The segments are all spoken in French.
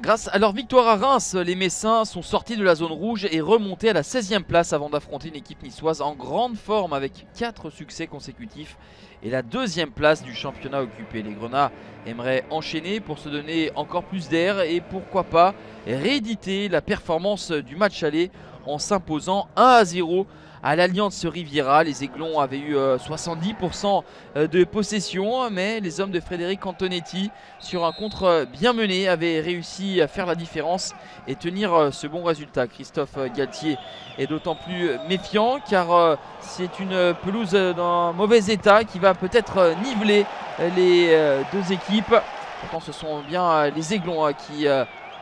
Grâce à leur victoire à Reims, les Messins sont sortis de la zone rouge et remontés à la 16e place avant d'affronter une équipe niçoise en grande forme avec 4 succès consécutifs et la deuxième place du championnat occupé. Les Grenats aimeraient enchaîner pour se donner encore plus d'air et pourquoi pas rééditer la performance du match aller en s'imposant 1 à 0 à l'Alliance Riviera. Les Aiglons avaient eu 70% euh, euh, de possession, mais les hommes de Frédéric Antonetti, sur un contre euh, bien mené, avaient réussi à faire la différence et tenir ce bon résultat. Christophe Galtier est d'autant plus méfiant car c'est une pelouse dans mauvais état qui va peut-être niveler les deux équipes. Pourtant, ce sont bien les Aiglons qui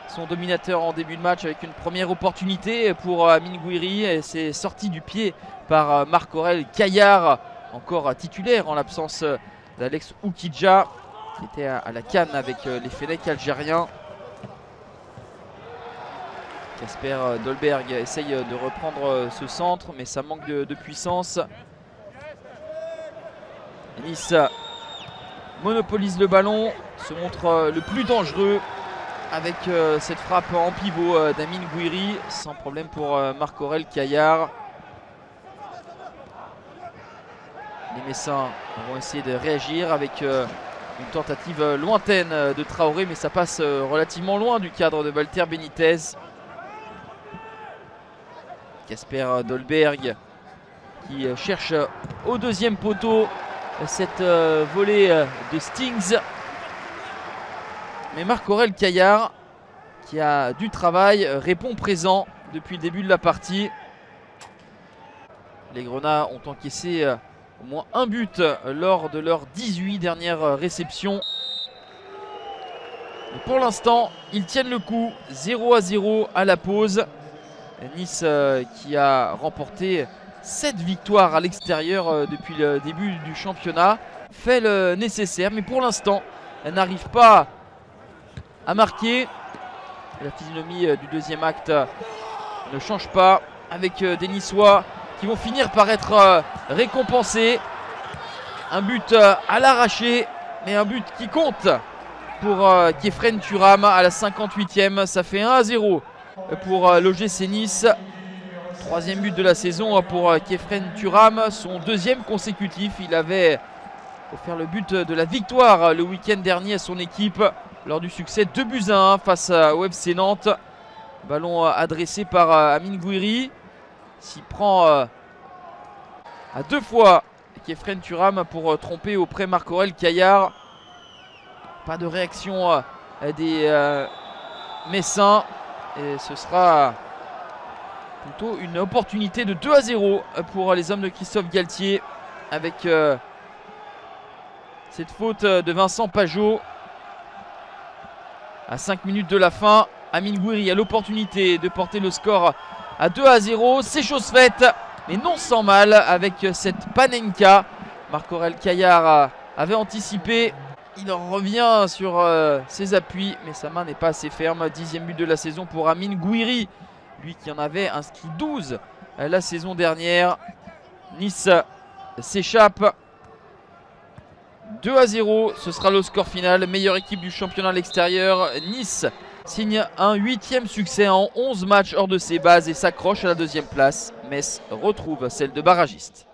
son dominateur en début de match avec une première opportunité pour euh, Amine Gouiri et c'est sorti du pied par euh, Marc Aurel Caillard, encore titulaire en l'absence euh, d'Alex Oukidja qui était à la canne avec les Fennecs algériens. Casper Dolberg essaye de reprendre ce centre mais ça manque de puissance. Nice monopolise le ballon, se montre le plus dangereux avec euh, cette frappe en pivot euh, d'Amine Gouiri, sans problème pour euh, Marc Aurel Caillard. Les Messins vont essayer de réagir avec une tentative lointaine de Traoré, mais ça passe relativement loin du cadre de Walter Benitez. Casper Dolberg qui cherche au deuxième poteau cette volée de Stings. Mais Marc-Aurel Caillard, qui a du travail, euh, répond présent depuis le début de la partie. Les Grenats ont encaissé euh, au moins un but euh, lors de leurs 18 dernières réceptions. pour l'instant, ils tiennent le coup 0 à 0 à la pause. Nice qui a remporté 7 victoires à l'extérieur depuis le début du championnat fait le nécessaire. Mais pour l'instant, elle n'arrive pas à marquer. La physionomie euh, du deuxième acte euh, ne change pas avec euh, des Niçois qui vont finir par être récompensés. Un but à l'arraché, mais un but qui compte pour Kefren Turam à la 58e. Ça fait 1 à 0 pour l'OGC Nice. Troisième but de la saison pour Kefren Turam, son deuxième consécutif. Il avait offert le but de la victoire le week-end dernier à son équipe lors du succès 2 buts à 1 face au FC Nantes. Ballon euh, adressé par euh, Amine Gouiri. S'y prend euh, à deux fois Kefren Turam pour tromper auprès Marc-Aurel Caillard. Pas de réaction des Messins. Et ce sera plutôt une opportunité de 2 à 0 pour les hommes de Christophe Galtier. Avec cette faute de Vincent Pajot. À 5 minutes de la fin, Amine Gouiri a l'opportunité de porter le score à 2 à 0. C'est chose faite, mais non sans mal avec cette Panenka. Marc-Aurel Caillard avait anticipé. Il en revient sur euh, ses appuis, mais sa main n'est pas assez ferme. Dixième but de la saison pour Amine Gouiri. Lui qui en avait inscrit 12 la saison dernière. Nice s'échappe 2 à 0, ce sera le score final. Meilleure équipe du championnat à l'extérieur. Nice signe un huitième succès en 11 matchs hors de ses bases et s'accroche à la deuxième place. Metz retrouve celle de barragiste.